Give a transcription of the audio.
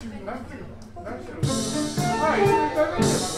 何してるの何してるの